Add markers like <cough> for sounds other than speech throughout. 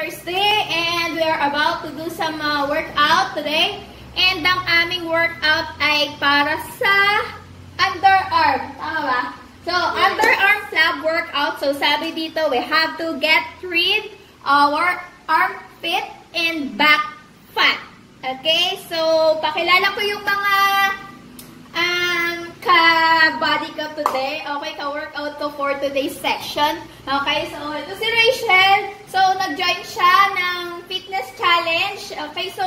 Thursday and we are about to do some uh, workout today. And ang aming workout ay para sa underarm. Tama ba? So, underarm flab workout. So, sabi dito, we have to get rid our armpit and back fat. Okay? So, pakilala ko yung mga um, ka-body ko today. Okay, ka-workout ko for today's section. Okay, so ito si Rachel. So, nag-join siya ng fitness challenge. Okay, so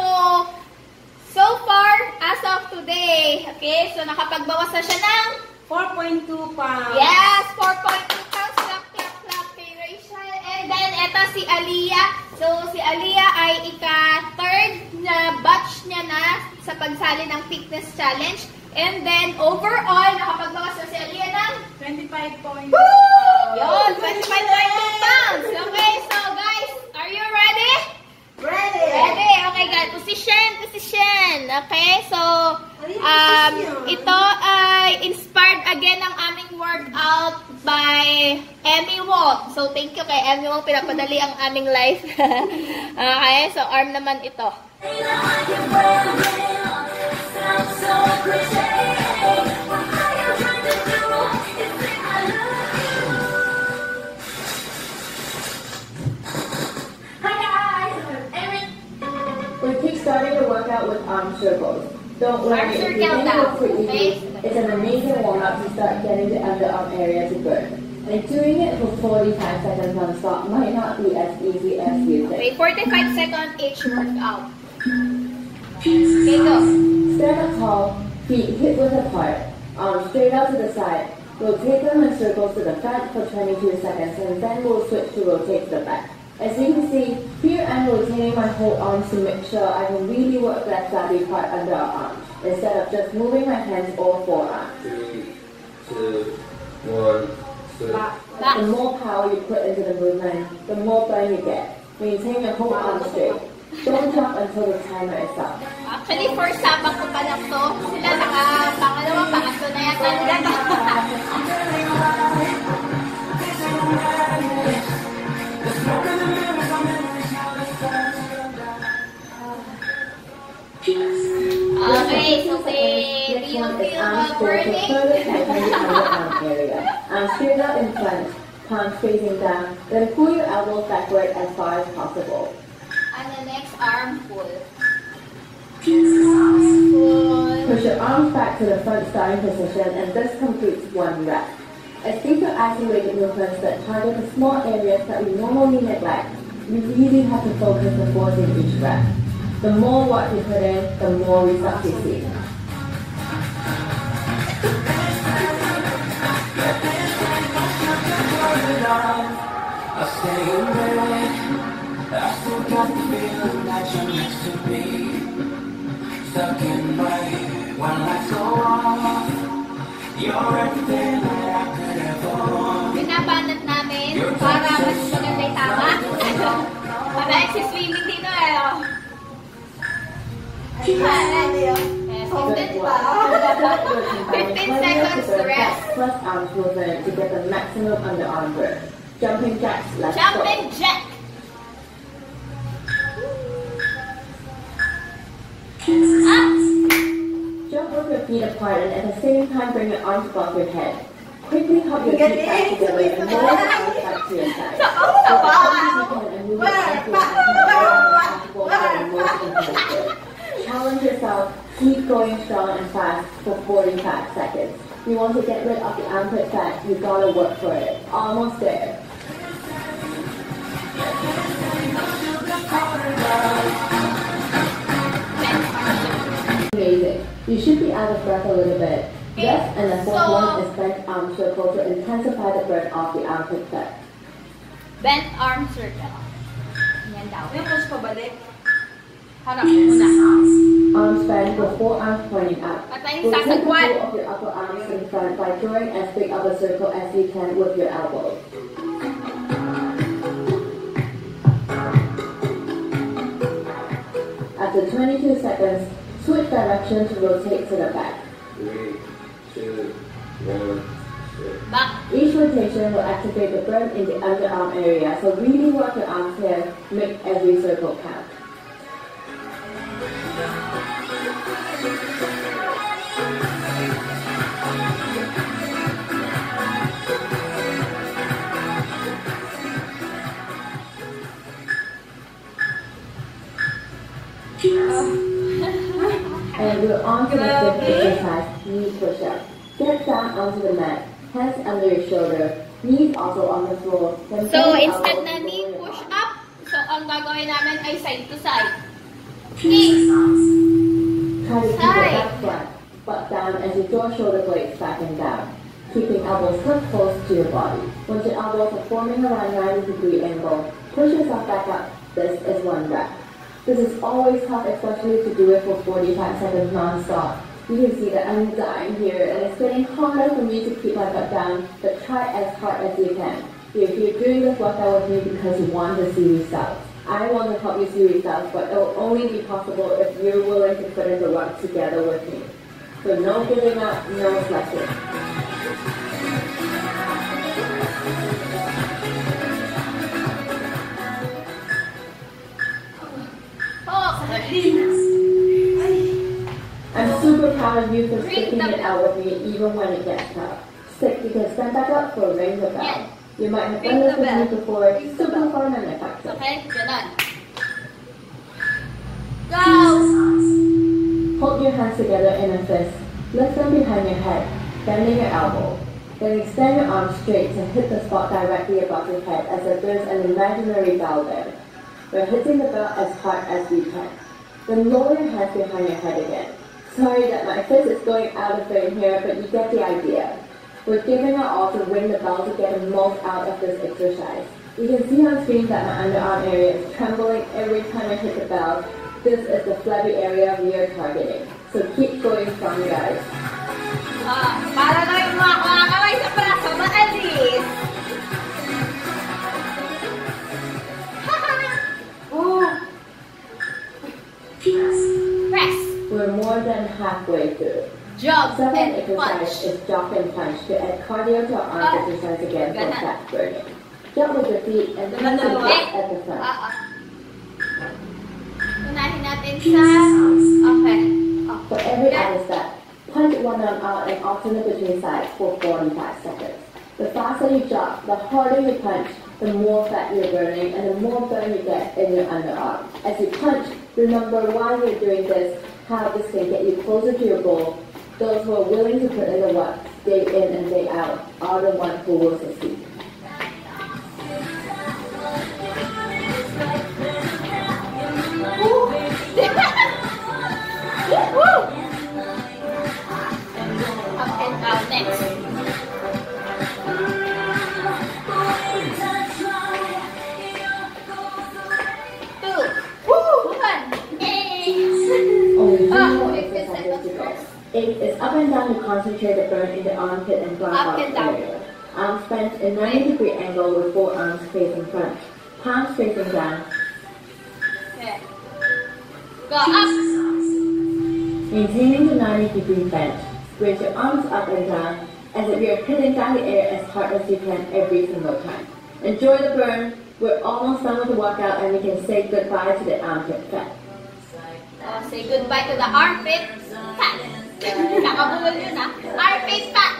so far, as of today, okay, so nakapagbawas na siya ng 4.2 pounds. Yes, 4.2 pounds. Clap, clap, clap kay Rachel. And then, eto si Aliyah. So, si Aliyah ay ika-third na batch niya na sa pagsali ng fitness challenge. And then, overall, nakapagbawas na si Aliyah ng 25.2 yun, 25.2 pounds. Okay, Okay, so, um, ito ay inspired again ng aming workout by Emmy Wong. So, thank you kay Emmy Wong. Pinapadali ang aming life. okay, so arm naman ito. We're Don't worry, Arm if you circle think down, it's pretty okay? easy, it's an amazing warm-up to start getting the underarm area to burn. And doing it for 45 seconds non-stop might not be as easy as you think. 45 seconds each workout. Okay, go. Stand up tall, feet hip width apart, arms straight out to the side. Rotate them in circles to the front for 22 seconds and then we'll switch to rotate to the back. As you can see, here I'm rotating my whole arms to make sure I can really work that side part under our arms instead of just moving my hands or forearms. Three, two, one, switch. Back. The more power you put into the movement, the more burn you get. Maintain your whole arm straight. Don't jump until the timer is up. Actually, first sabak ko pa lang to. Sila naka, pangalawa, pangatlo na yata <laughs> Okay, so feel, one is feel uh, burning. Arms straight out in front, palms facing down. Then pull your elbows backward as far as possible. And the next arm pull. Push your arms back to the front starting position and this completes one rep. As these isolated movements that target the small areas that we normally neglect, you really have to focus before doing each rep. The more work you put in, the more results you see. I stay awake. I still got the feeling that you're next to me. Stuck in my head when lights go off. You're everything that I could ever want. Binabanat namin para mas maganda yung tama. Parang si swimming dito eh. oh. Yes, Good good. work. 15 seconds rest. Plus arms movement to get the maximum underarm burn. Jumping jacks, let's go. Jumping jack. Up. Jump with your feet apart and at the same time bring your arms above your head. Quickly hop your feet back together and roll your arms back to your side. <laughs> Oh, with the arms you can and move your arms to the side, comfortable for the most important. Challenge yourself, keep going strong and fast for 45 seconds. You want to get rid of the armpit fat, you gotta work for it. Almost there. Amazing. You should be out of breath a little bit. Yes, and the fourth So- one is bent arm circle to intensify the burn of the armpit fat. Bent arm circle. Yan daw. May push pabalik. Harap muna. Arms bent with four arms pointing up. Rotate the sasagwan. of your upper arms in front by drawing as big of a circle as you can with your elbows. After 22 seconds, switch direction to rotate to the back. Three, two, one. Back. Each rotation will activate the burn in the underarm area, so really work your arms here, make every circle count. Onto the mat, hands under your shoulder, knees also on the floor. So, instead na knee push up, so ang gagawin namin ay side to side. Knee. Try to keep your back flat, butt down as you draw shoulder blades back and down. Keeping elbows tucked close to your body. Once your elbows are forming around 90 degree angle, push yourself back up. This is one rep. This is always tough, especially to do it for 45 seconds non-stop. You can see that I'm dying here, and it's getting harder for me to keep my butt down, but try as hard as you can. If you're doing this workout with me because you want to see results, I want to help you see results, but it will only be possible if you're willing to put in the work together with me. So no giving up, no slacking. Oh, Proud of you for sticking it out with me even when it gets tough. You can stand back up for ring the bell. Yeah. You might have done this with me before, Ring the super bell. fun and effective. okay, ganon. Go! Hold your hands together in a fist. Lift them behind your head, bending your elbow. Then extend your arms straight to hit the spot directly above your head as if there's an imaginary bell there. We're hitting the bell as hard as we can. Then lower your hands behind your head again. Sorry that my fist is going out of frame here, but you get the idea. We're giving our all to ring the bell to get the most out of this exercise. You can see on screen that my underarm area is trembling every time I hit the bell. This is the flabby area we are targeting. So keep going strong, guys. Ah, para kumakaway sa maalis! Oh, We're more than halfway through. jog, Second and exercise punch. is jog and punch to add cardio to our arm Ah. exercise again for fat burning. Jump with your feet and punch your Dalawa. hips at the front. Unahin natin sa... Okay. Oh. For every other step, punch one arm out and alternate between sides for 4 and 5 seconds. The faster you jump, the harder you punch, the more fat you're burning and the more burn you get in your underarm. As you punch, remember why you're doing this, how this can get you closer to your goal. Those who are willing to put in the work, day in and day out, are the ones who will succeed. Woo! <laughs> Up and next. Is up and to concentrate the burn in the armpit and brow Up and down. area. Arms bent in 90 degree angle with forearms facing front. Palms facing down. Okay. Go up. Maintaining the 90 degree bend. Raise your arms up and down as if you're hitting down the air as hard as you can every single time. Enjoy the burn. We're almost done with the workout and we can say goodbye to the armpit fat. Oh, say goodbye to the armpit fat. Armpit fat.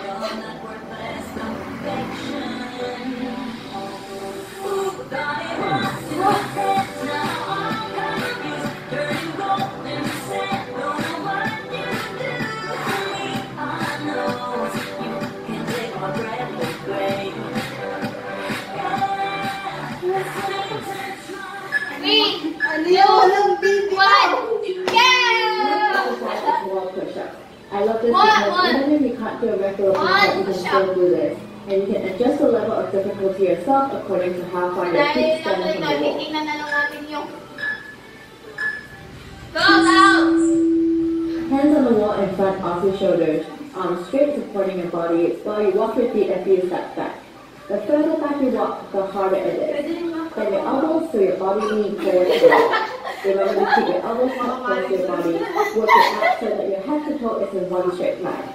Three, two, one, go! Exercise is wall love this One, because even if you can't do a regular push-up, you can still do this. And you can adjust the level of difficulty yourself according to how far your feet stand from the wall. titingnan na lang natin yung... Go, go! Hands on the wall in front of your shoulders, arms straight supporting your body while you walk your feet a few steps back. The further back you walk, the harder it is. Bend your elbows so your body leans <laughs> forward to the wall. Remember to keep your elbows up close to your body. Work your abs so that your head to toe is in one straight line.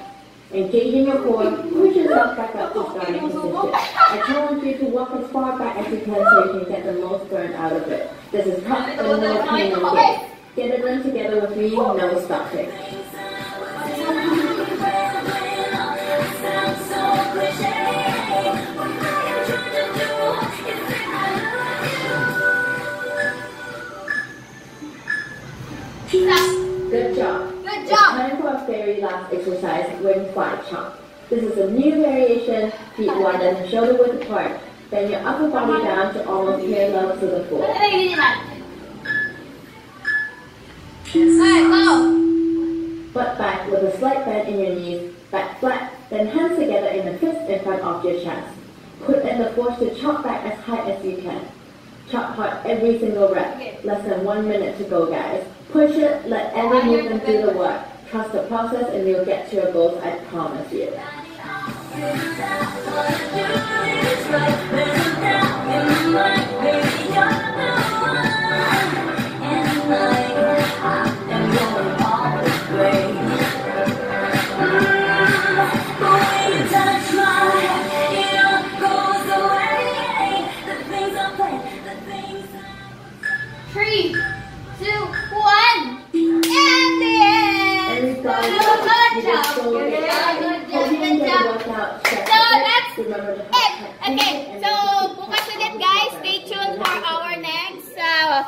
Engaging your core, push yourself back up to starting position. I challenge you to walk as far back as you can so you can get the most burn out of it. This is tough and no pain no. Get it done together with me, no stopping. Very last exercise, ring fly chomp. This is a new variation, feet wide and shoulder width apart. Bend your upper body down to almost parallel to the floor. Ano yung naman? Alright, go. Butt back with a slight bend in your knees, back flat, then hands together in a fist in front of your chest. Put in the force to chop back as high as you can. Chop hard every single rep. Less than one minute to go, guys. Push it, let every movement do the work. Trust the process and you'll get to your goals, I promise you.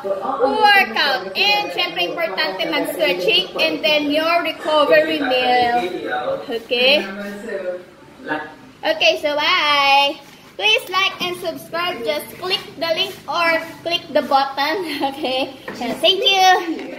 Workout. And syempre importante mag-stretching and then your recovery meal. Okay? Okay, so bye. Please like and subscribe. Just click the link or click the button. <laughs> Okay? Thank you.